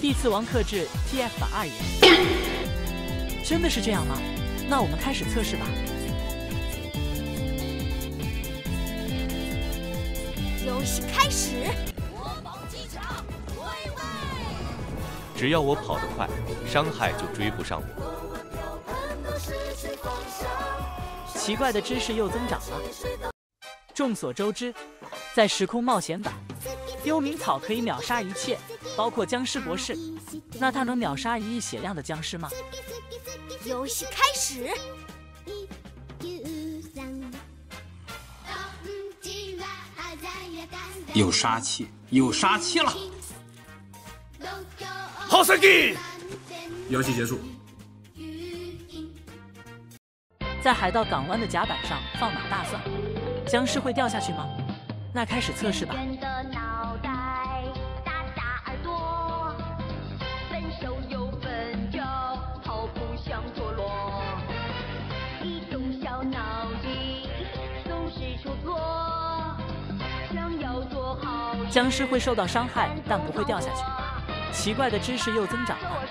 地刺王克制 TF 版二爷，真的是这样吗？那我们开始测试吧。游戏开始。只要我跑得快，伤害就追不上我。奇怪的知识又增长了。众所周知，在时空冒险版，幽冥草可以秒杀一切，包括僵尸博士。那它能秒杀一亿血量的僵尸吗？游戏开始。有杀气，有杀气了！好神奇！游戏结束。在海盗港湾的甲板上放满大蒜，僵尸会掉下去吗？那开始测试吧。僵尸会受到伤害，但不会掉下去。奇怪的知识又增长了。